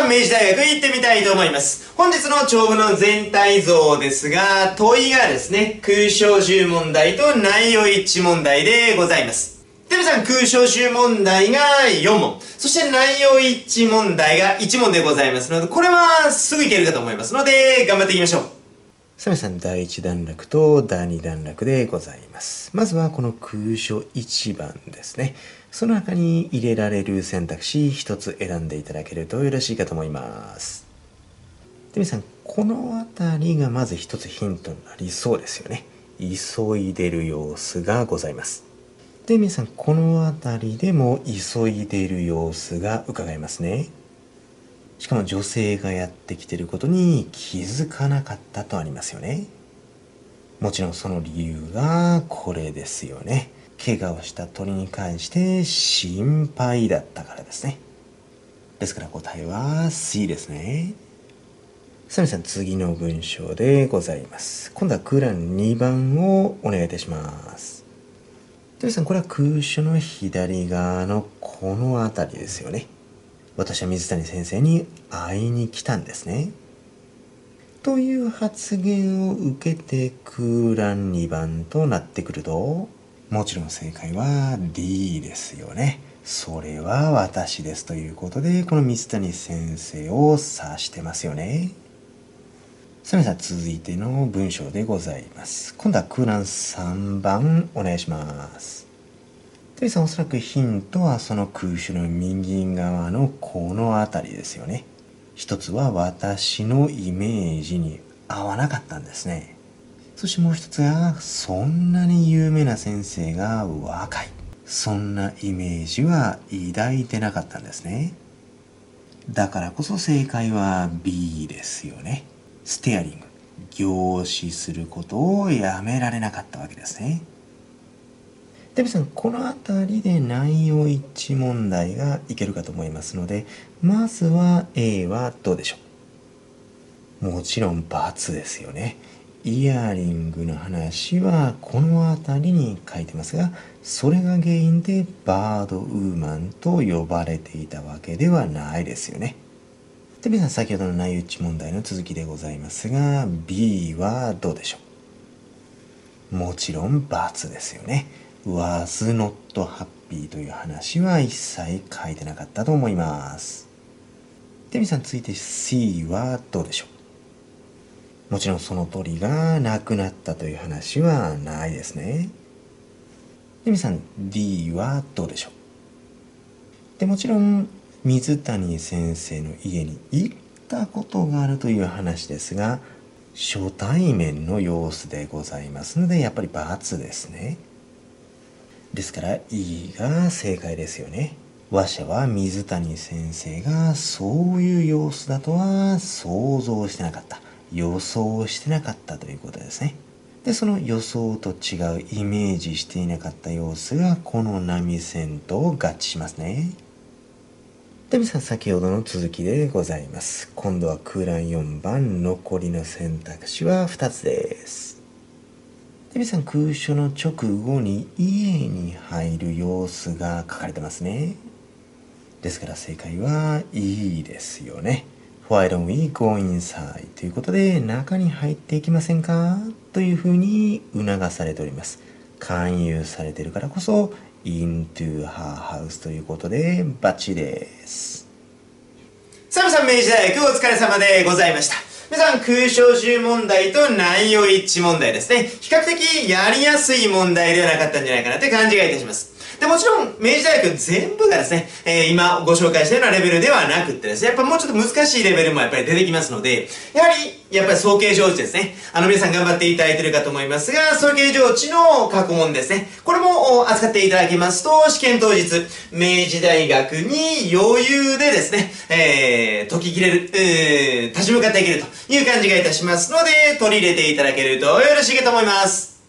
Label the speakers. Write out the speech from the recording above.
Speaker 1: さん、明治大学行ってみたいと思います。本日の長文の全体像ですが、問いがですね、空小集問題と内容一致問題でございます。で、皆さん、空小集問題が4問。そして内容一致問題が1問でございますので、これはすぐいけるかと思いますので、頑張っていきましょう。
Speaker 2: サメさん、第1段落と第2段落でございます。まずはこの空所1番ですね。その中に入れられる選択肢1つ選んでいただけるとよろしいかと思います。で、皆さん、この辺りがまず1つヒントになりそうですよね。急いでる様子がございます。で、皆さん、この辺りでも急いでる様子が伺えますね。しかも女性がやってきてることに気づかなかったとありますよね。もちろんその理由がこれですよね。怪我をした鳥に関して心配だったからですね。ですから答えは C ですね。サミさん次の文章でございます。今度は空欄2番をお願いいたします。サさんこれは空所の左側のこの辺りですよね。私は水谷先生に会いに来たんですね。という発言を受けて空欄2番となってくるともちろん正解は D ですよね。それは私ですということで、この水谷先生を指してますよね。さみさん、続いての文章でございます。今度は空欄3番お願いします。テリさん、おそらくヒントはその空手の右側のこの辺りですよね。一つは私のイメージに合わなかったんですね。そしてもう一つが、そんなに有名な先生が若い。そんなイメージは抱いてなかったんですね。だからこそ正解は B ですよね。ステアリング。凝視することをやめられなかったわけですね。デビさん、この辺りで内容一致問題がいけるかと思いますので、まずは A はどうでしょう？もちろん×ですよね。イヤリングの話はこの辺りに書いてますがそれが原因でバードウーマンと呼ばれていたわけではないですよね。で皆さん先ほどの内打ち問題の続きでございますが B はどうでしょう？もちろん×ですよね。Was not happy という話は一切書いてなかったと思います。で皆さん続いて C はどうでしょう？もちろんその鳥が亡くなったという話はないですね。で、皆さん D はどうでしょう？で、もちろん水谷先生の家に行ったことがあるという話ですが、初対面の様子でございますので、やっぱり×ですね。ですから E が正解ですよね。話者は水谷先生がそういう様子だとは想像してなかった。予想してなかったということですね。で、その予想と違うイメージしていなかった様子がこの波線と合致しますね。で、皆さん先ほどの続きでございます。今度は空欄4番、残りの選択肢は2つです。で、皆さん空所の直後に家に入る様子が書かれてますね。ですから正解はいいですよね。Why don't we go inside? ということで、中に入っていきませんか？というふうに促されております。勧誘されてるからこそ、into her house ということで、バッチリです。
Speaker 1: サムさん明治大学お疲れ様でございました。皆さん、空小中問題と内容一致問題ですね。比較的やりやすい問題ではなかったんじゃないかなって感じがいたします。で、もちろん、明治大学全部がですね、えー、今ご紹介したようなレベルではなくってですね、やっぱもうちょっと難しいレベルもやっぱり出てきますので、やはり、やっぱり早慶上智ですね。あの皆さん頑張っていただいてるかと思いますが、早慶上智の過去問ですね。これも扱っていただきますと、試験当日、明治大学に余裕でですね、えー、解き切れる、えー、立ち向かっていけるという感じがいたしますので、取り入れていただけるとよろしいかと思います。